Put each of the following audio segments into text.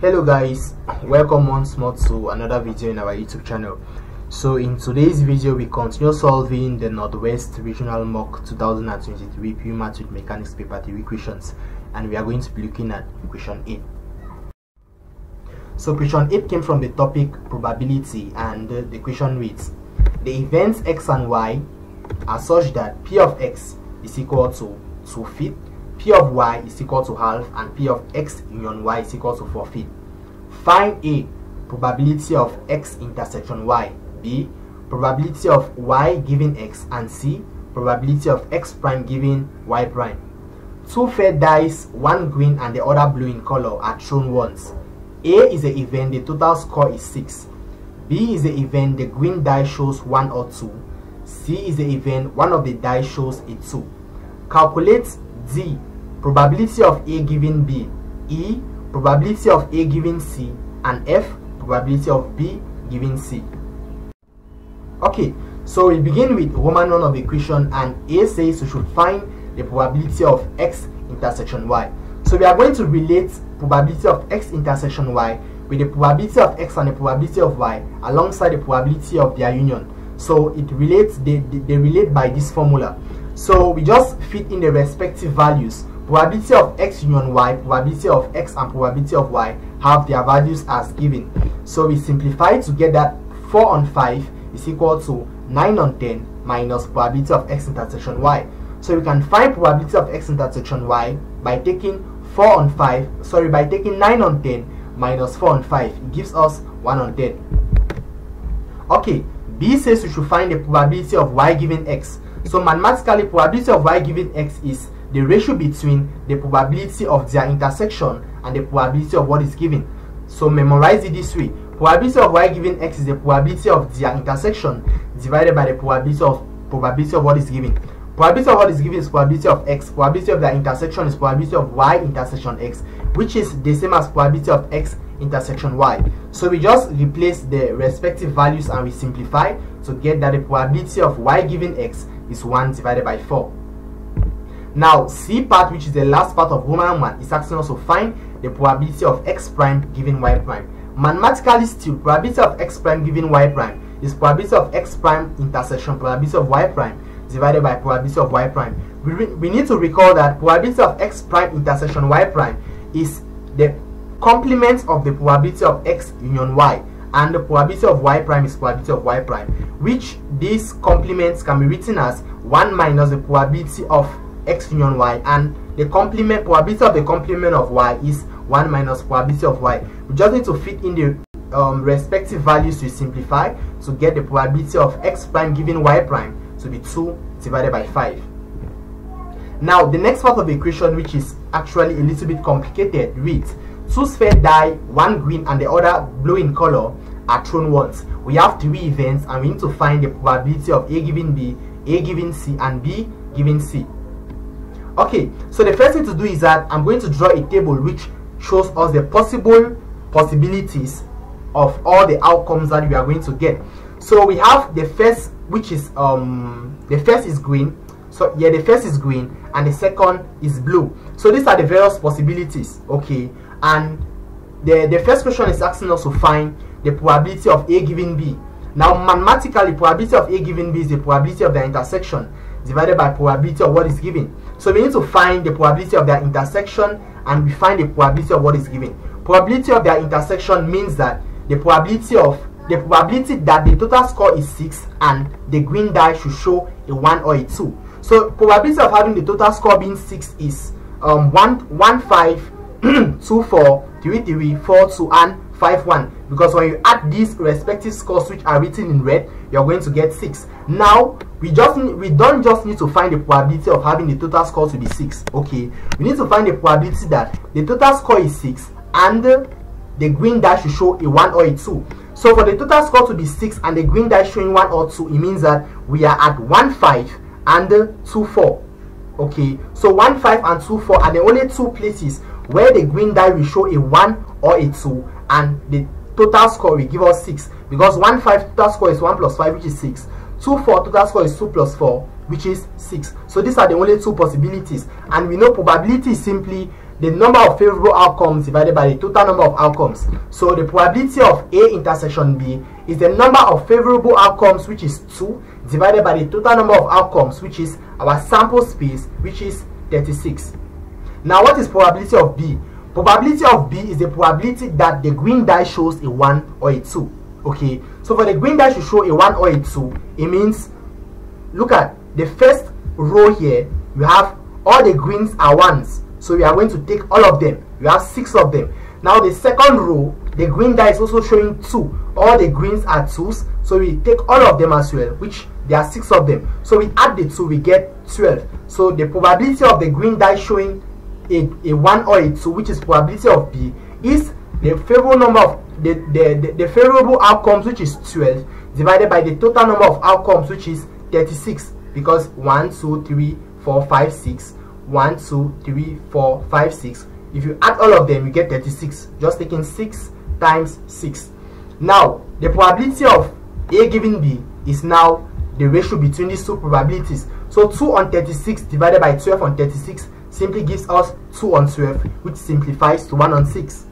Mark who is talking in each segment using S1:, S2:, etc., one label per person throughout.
S1: hello guys. Welcome once more to another video in our youtube channel. So in today's video we continue solving the northwest regional mock 2023 pure maths with mechanics paper 3 questions and we are going to be looking at question 8 so question 8 came from the topic probability and the question reads the events x and y are such that p of x is equal to 2 feet p of y is equal to half and p of x union y is equal to 4 feet. Find A. Probability of x intersection y. B. Probability of y given x and C. Probability of x prime given y prime. Two fair dice, one green and the other blue in color are thrown once. A is the event, the total score is 6. B is the event, the green die shows 1 or 2. C is the event, one of the die shows a 2. Calculate D probability of A given B, E, probability of A given C, and F, probability of B given C. Okay, so we begin with Roman run of equation and A says we should find the probability of X intersection Y. So we are going to relate probability of X intersection Y with the probability of X and the probability of Y alongside the probability of their union. So it relates, they, they relate by this formula. So we just fit in the respective values probability of x union y, probability of x and probability of y have their values as given. So we simplify to get that 4 on 5 is equal to 9 on 10 minus probability of x intersection y. So we can find probability of x intersection y by taking 4 on 5, sorry, by taking 9 on 10 minus 4 on 5. It gives us 1 on 10. Okay, B says we should find the probability of y given x. So mathematically, probability of y given x is the ratio between the probability of their intersection and the probability of what is given. So memorize it this way. Probability of y given x is the probability of their intersection divided by the probability of probability of what is given. Probability of what is given is probability of x. Probability of their intersection is probability of y intersection x, which is the same as probability of x intersection y. So we just replace the respective values and we simplify to get that the probability of y given x is 1 divided by 4. Now, C part, which is the last part of Roman 1, is asking us to find the probability of x prime given y prime. Mathematically still, probability of x prime given y prime is probability of x prime intersection probability of y prime divided by probability of y prime. We, we need to recall that probability of x prime intersection y prime is the complement of the probability of x union y and the probability of y prime is probability of y prime which these complements can be written as 1 minus the probability of x union y and the complement probability of the complement of y is 1 minus probability of y. We just need to fit in the um, respective values to simplify to get the probability of x prime given y prime to be 2 divided by 5. Now the next part of the equation which is actually a little bit complicated reads two sphere die, one green and the other blue in color are thrown once. We have three events and we need to find the probability of A given B, A given C and B given C. Okay, so the first thing to do is that I'm going to draw a table which shows us the possible possibilities of all the outcomes that we are going to get. So we have the first, which is um the first is green. So yeah, the first is green and the second is blue. So these are the various possibilities. Okay, and the the first question is asking us to find the probability of A given B. Now mathematically, probability of A given B is the probability of the intersection divided by probability of what is given. So we need to find the probability of their intersection and we find the probability of what is given. Probability of their intersection means that the probability of the probability that the total score is 6 and the green die should show a 1 or a 2. So probability of having the total score being 6 is um, 1, 1 5, 2 4, 3 3, 4 2 and 5 1 because when you add these respective scores which are written in red you're going to get 6 now we just we don't just need to find the probability of having the total score to be 6 okay. We need to find the probability that the total score is 6 and the green dash should show a 1 or a 2 so for the total score to be 6 and the green dash showing 1 or 2 it means that we are at 1 5 and 2 4 okay. So 1 5 and 2 4 are the only two places where the green die will show a 1 or a 2 and the total score will give us 6 because 1 5 total score is 1 plus 5 which is 6 2 4 total score is 2 plus 4 which is 6 so these are the only two possibilities and we know probability is simply the number of favorable outcomes divided by the total number of outcomes. So the probability of A intersection B is the number of favorable outcomes which is 2 divided by the total number of outcomes which is our sample space which is 36. Now what is probability of B? Probability of B is the probability that the green die shows a 1 or a 2. Okay, so for the green die to show a 1 or a 2, it means, look at the first row here, you have all the greens are 1s so we are going to take all of them. We have six of them. Now the second row, the green die is also showing two. All the greens are twos. So we take all of them as well, which there are six of them. So we add the two, we get 12. So the probability of the green die showing a, a 1 or a 2, which is probability of B, is the favorable number of the, the, the, the favorable outcomes, which is 12, divided by the total number of outcomes, which is 36. Because 1, 2, 3, 4, 5, 6 1 2 3 4 5 6 if you add all of them you get 36 just taking 6 times 6 now the probability of a given b is now the ratio between these two probabilities. So 2 on 36 divided by 12 on 36 simply gives us 2 on 12 which simplifies to 1 on 6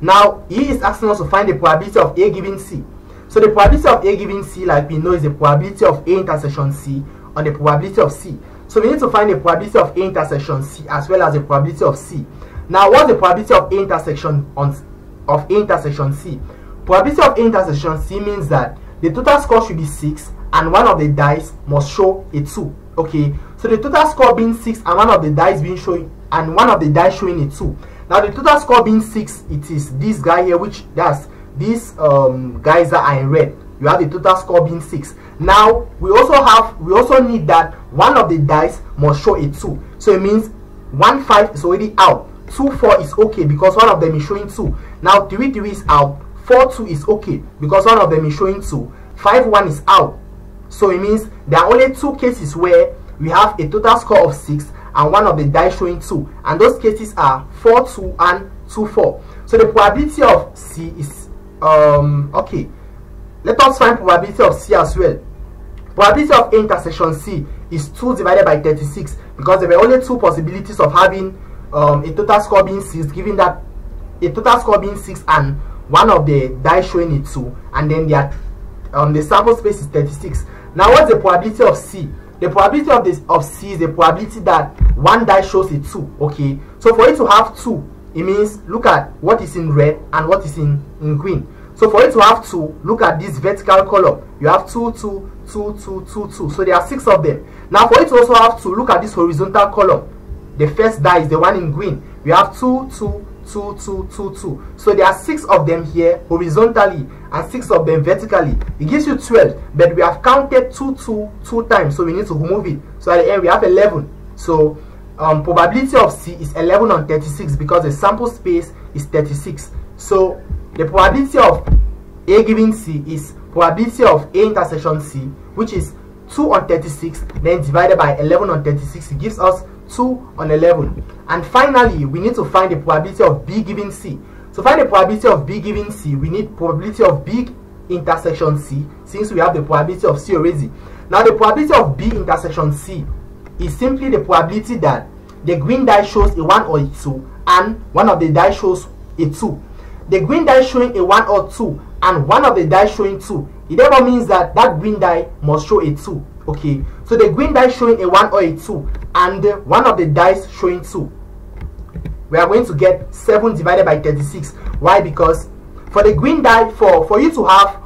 S1: now he is asking us to find the probability of a given c so the probability of a given c like we know is the probability of a intersection c on the probability of c so we need to find the probability of A intersection C as well as the probability of C. Now, what's the probability of A intersection on of A intersection C? Probability of A intersection C means that the total score should be 6 and one of the dice must show a 2. Okay, so the total score being 6 and one of the dice being showing and one of the dice showing a 2. Now the total score being 6, it is this guy here which that's these um, guys that are in red. You have the total score being 6 now we also have we also need that one of the dice must show a 2 so it means 1 5 is already out. 2 4 is okay because one of them is showing 2 now 3 3 is out. 4 2 is okay because one of them is showing 2 5 1 is out. So it means there are only two cases where we have a total score of 6 and one of the dice showing 2 and those cases are 4 2 and 2 4 so the probability of c is um okay. Let us find probability of c as well. Probability of A intersection C is 2 divided by 36 because there were only two possibilities of having um, a total score being 6 given that a total score being 6 and one of the die showing it 2 and then the, um, the sample space is 36. Now what's the probability of C? The probability of this of C is the probability that one die shows a 2. Okay, so for it to have 2, it means look at what is in red and what is in, in green. So for it to have 2, look at this vertical column. You have 2, 2, two, two, two, two. So there are six of them. Now for it to also have to look at this horizontal column. The first die is the one in green. We have two, two, two, two, two, two. So there are six of them here horizontally and six of them vertically. It gives you 12, but we have counted two, two, two times. So we need to move it. So at the end we have 11. So um, probability of C is 11 on 36 because the sample space is 36. So the probability of A given C is probability of A intersection C, which is 2 on 36, then divided by 11 on 36, gives us 2 on 11. And finally, we need to find the probability of B given C. To find the probability of B given C, we need probability of B intersection C, since we have the probability of C already. Now, the probability of B intersection C is simply the probability that the green die shows a 1 or a 2, and one of the die shows a 2. The green die showing a 1 or 2 and one of the die showing 2 it therefore means that that green die must show a 2 okay? So the green die showing a 1 or a 2 and one of the dice showing 2 we are going to get 7 divided by 36 why? Because for the green die for for you to have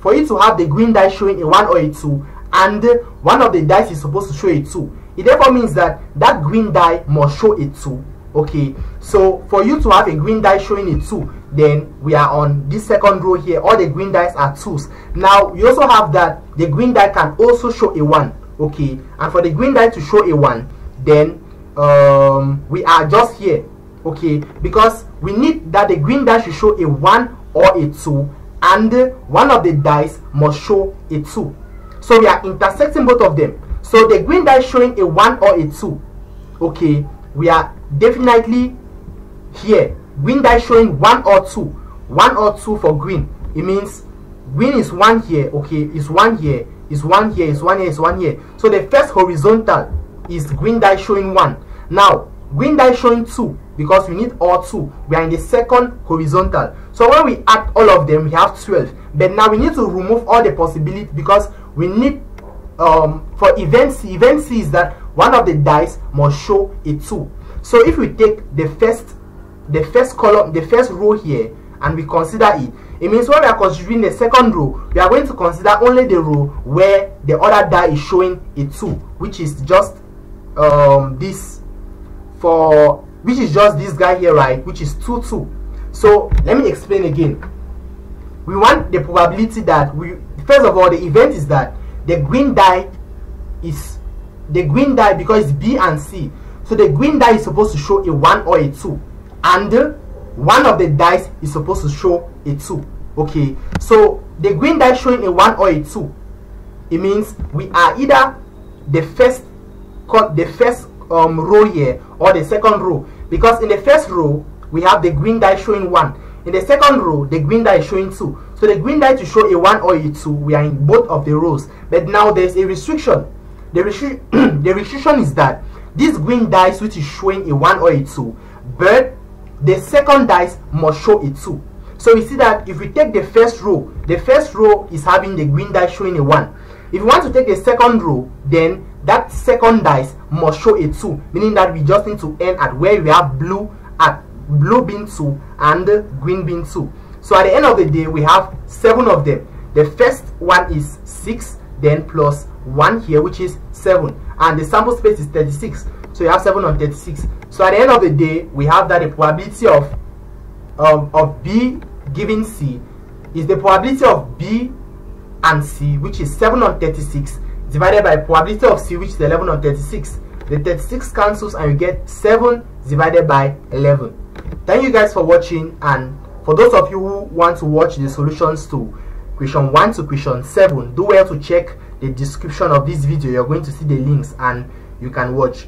S1: for you to have the green die showing a 1 or a 2 and one of the dice is supposed to show a 2 it therefore means that that green die must show a 2 okay? So for you to have a green die showing a 2 then we are on this second row here. All the green dice are twos. Now you also have that the green die can also show a one okay? And for the green die to show a one then um, we are just here okay? Because we need that the green die should show a one or a two and one of the dice must show a two. So we are intersecting both of them. So the green die showing a one or a two okay? We are definitely here green die showing one or two. One or two for green. It means green is one here okay is one here is one here is one here is one here. So the first horizontal is green die showing one. Now green die showing 2 because we need all 2 we are in the second horizontal. So when we add all of them we have 12 but now we need to remove all the possibility because we need um, for event C event C is that one of the dice must show a 2 so if we take the first the first column the first row here and we consider it. It means when we are considering the second row we are going to consider only the row where the other die is showing a 2 which is just um, this. For which is just this guy here right which is 2 2 so let me explain again. We want the probability that we first of all the event is that the green die is the green die because it's b and c so the green die is supposed to show a 1 or a 2 and one of the dice is supposed to show a 2 okay? So the green die showing a 1 or a 2 it means we are either the first the first um, row here or the second row. Because in the first row we have the green die showing 1 in the second row the green die is showing 2 so the green die to show a 1 or a 2 we are in both of the rows. But now there's a restriction. The, restri the restriction is that this green dice which is showing a 1 or a 2 but the second dice must show a 2 so we see that if we take the first row the first row is having the green dice showing a 1 if you want to take the second row then that second dice must show a 2 meaning that we just need to end at where we have blue at blue being 2 and green being 2 so at the end of the day we have seven of them. The first one is 6 then plus 1 here which is 7 and the sample space is 36 so you have 7 on 36 so at the end of the day we have that the probability of of b giving c is the probability of b and c which is 7 on 36 divided by probability of c which is 11 on 36 the 36 cancels and you get 7 divided by 11 thank you guys for watching and for those of you who want to watch the solutions to question 1 to question 7 do well to check the description of this video. You're going to see the links and you can watch